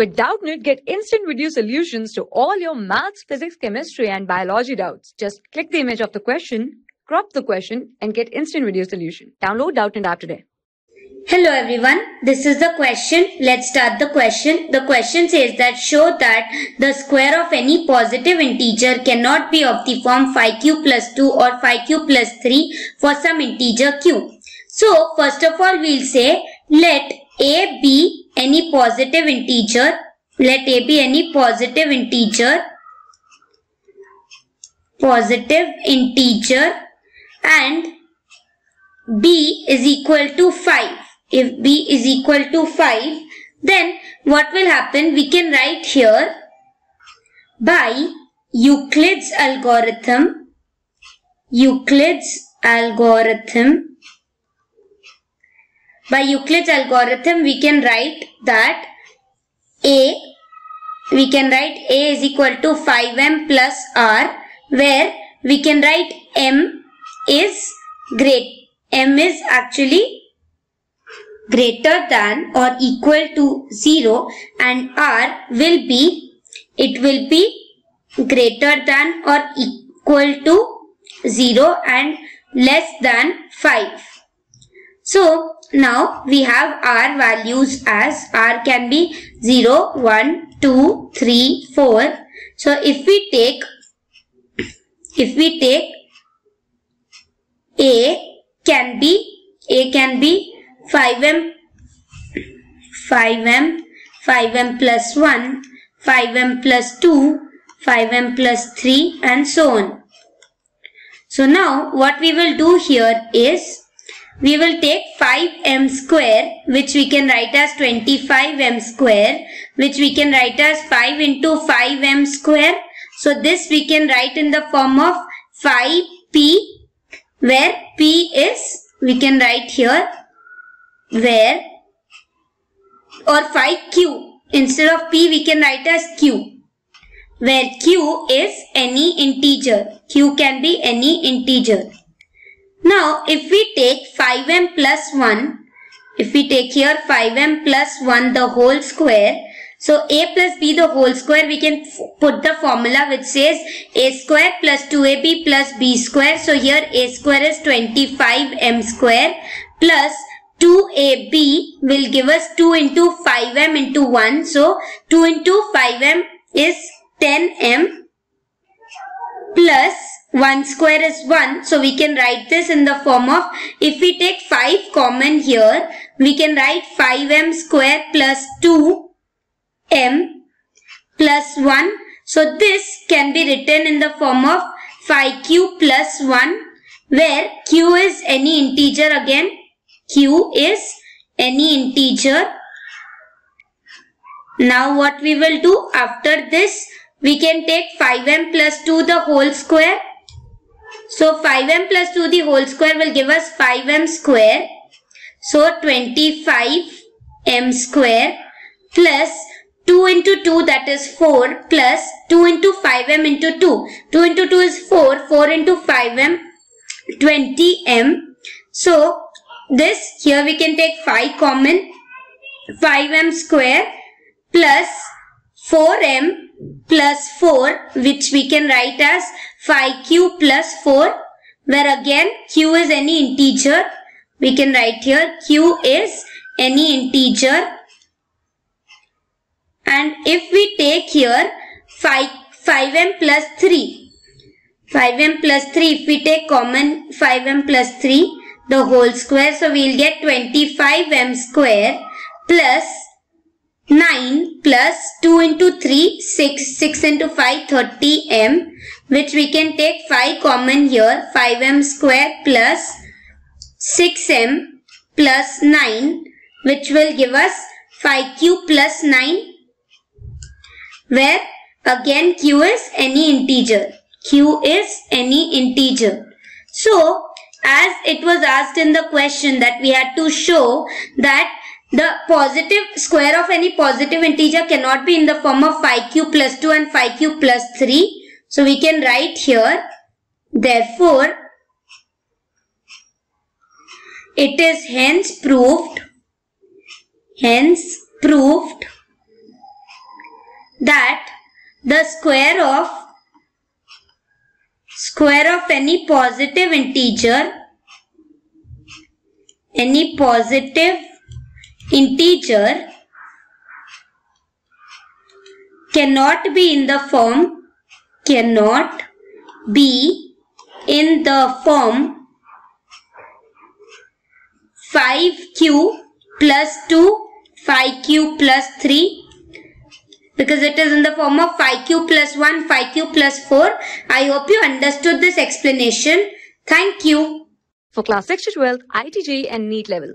With Doubtnut, get instant video solutions to all your maths, physics, chemistry, and biology doubts. Just click the image of the question, crop the question, and get instant video solution. Download Doubtnut app today. Hello everyone, this is the question. Let's start the question. The question says that show that the square of any positive integer cannot be of the form 5q plus 2 or 5q plus 3 for some integer q. So first of all we'll say let a be any positive integer. Let a be any positive integer. Positive integer and b is equal to 5. If b is equal to 5, then what will happen? We can write here by Euclid's algorithm, Euclid's algorithm by Euclid's algorithm, we can write that A, we can write A is equal to 5m plus R, where we can write M is great. M is actually greater than or equal to 0 and R will be, it will be greater than or equal to 0 and less than 5. So now we have R values as R can be 0, 1, 2, 3, 4. So if we take, if we take A can be, A can be 5M, 5M, 5M plus 1, 5M plus 2, 5M plus 3 and so on. So now what we will do here is we will take 5m square which we can write as 25m square which we can write as 5 into 5m square. So this we can write in the form of 5p where p is we can write here where or 5q instead of p we can write as q where q is any integer. q can be any integer. Now, if we take 5m plus 1, if we take here 5m plus 1 the whole square, so a plus b the whole square, we can put the formula which says a square plus 2ab plus b square. So here a square is 25m square plus 2ab will give us 2 into 5m into 1. So 2 into 5m is 10m plus 1 square is 1. So we can write this in the form of, if we take 5 common here, we can write 5m square plus 2m plus 1. So this can be written in the form of 5q plus 1 where q is any integer again. q is any integer. Now what we will do after this, we can take 5m plus 2 the whole square so 5m plus 2 the whole square will give us 5m square. So 25m square plus 2 into 2 that is 4 plus 2 into 5m into 2. 2 into 2 is 4. 4 into 5m 20m. So this here we can take 5 common 5m square plus 4m plus 4 which we can write as 5q plus 4 where again q is any integer. We can write here q is any integer and if we take here 5, 5m plus 3 5m plus 3 if we take common 5m plus 3 the whole square so we'll get 25m square plus 9 plus 2 into 3, 6, 6 into 5, 30m, which we can take 5 common here, 5m square plus 6m plus 9, which will give us 5q plus 9, where again q is any integer. q is any integer. So, as it was asked in the question that we had to show that the positive square of any positive integer cannot be in the form of 5q plus 2 and 5q plus 3. So we can write here, therefore, it is hence proved, hence proved that the square of square of any positive integer any positive integer cannot be in the form cannot be in the form 5q plus 2 5q plus 3 because it is in the form of 5q plus 1 5q plus 4 i hope you understood this explanation. Thank you. For class 6 to 12, IIT JEE and NEET level.